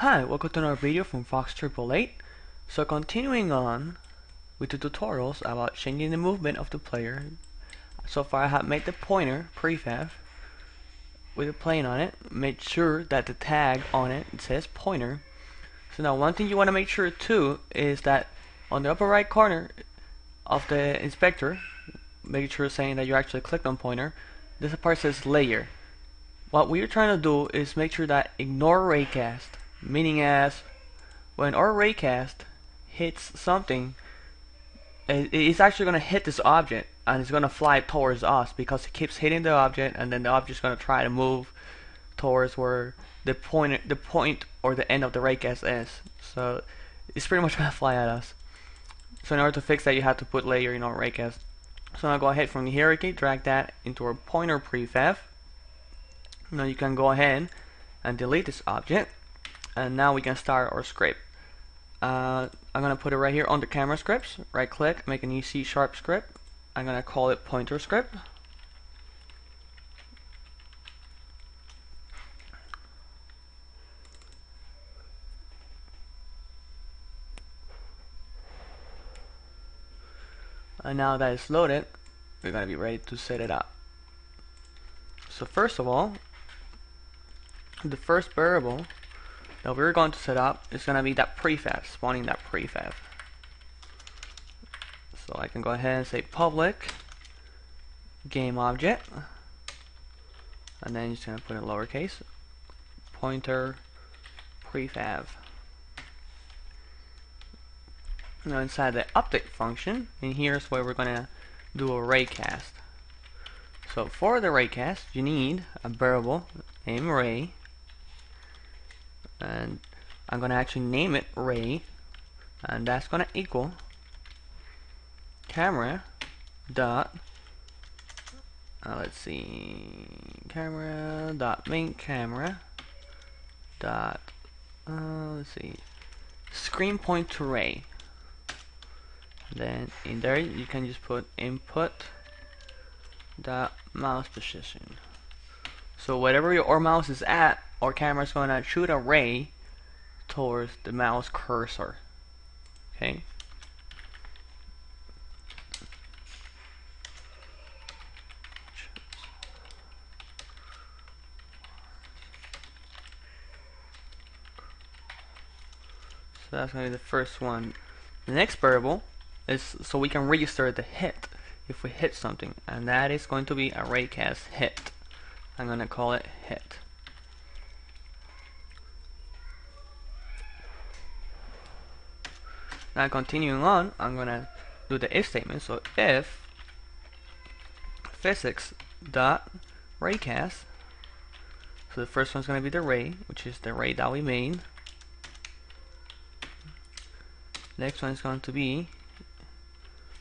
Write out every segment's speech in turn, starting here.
Hi, welcome to another video from Fox Triple Eight. So continuing on with the tutorials about changing the movement of the player. So far I have made the pointer prefab with a plane on it. Made sure that the tag on it, it says pointer. So now one thing you want to make sure too is that on the upper right corner of the inspector, make sure saying that you actually clicked on pointer, this part says layer. What we're trying to do is make sure that ignore raycast meaning as when our raycast hits something it's actually going to hit this object and it's going to fly towards us because it keeps hitting the object and then the object's going to try to move towards where the point the point or the end of the raycast is. So it's pretty much going to fly at us. So in order to fix that you have to put layer in our raycast so now go ahead from the hierarchy drag that into our pointer prefab. Now you can go ahead and delete this object and now we can start our script uh, I'm gonna put it right here on the camera scripts. Right click make a new C sharp script. I'm gonna call it pointer script. And now that it's loaded we're gonna be ready to set it up. So first of all the first variable that we're going to set up is going to be that prefab, spawning that prefab. So I can go ahead and say public game object and then just going to put in lowercase pointer prefab. Now inside the update function, and here's where we're going to do a raycast. So for the raycast, you need a variable named ray and I'm gonna actually name it ray and that's gonna equal camera dot uh, let's see camera dot main camera dot uh, let's see screen point to ray. Then in there you can just put input dot mouse position. So whatever your mouse is at our camera is going to shoot a ray towards the mouse cursor. Okay. So that's going to be the first one. The next variable is so we can register the hit if we hit something and that is going to be a raycast hit. I'm going to call it hit. Now continuing on, I'm gonna do the if statement. So if physics dot raycast, so the first one's gonna be the ray, which is the ray that we made. Next one is going to be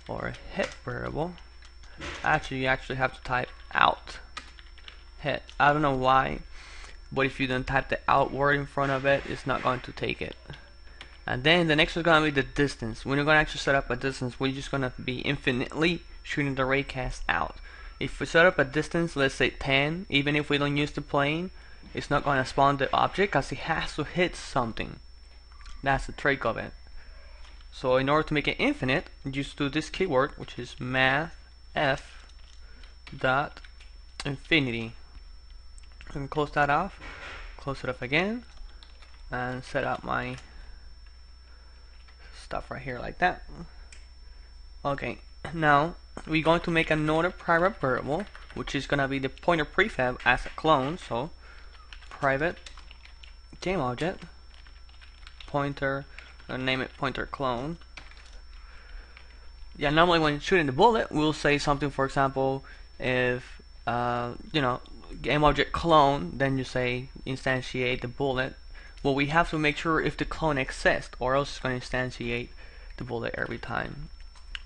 or hit variable. Actually, you actually have to type out hit. I don't know why, but if you don't type the out word in front of it, it's not going to take it. And then the next is going to be the distance. We're to actually set up a distance. We're just going to be infinitely shooting the raycast out. If we set up a distance, let's say 10, even if we don't use the plane, it's not going to spawn the object because it has to hit something. That's the trick of it. So in order to make it infinite, just do this keyword, which is math f dot infinity. And close that off, close it up again, and set up my stuff right here like that. Okay, now we're going to make another private variable, which is gonna be the pointer prefab as a clone. So private game object pointer, name it pointer clone. Yeah, normally when shooting the bullet, we'll say something. For example, if uh, you know game object clone, then you say instantiate the bullet well we have to make sure if the clone exists or else it's going to instantiate the bullet every time.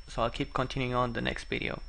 So I'll keep continuing on the next video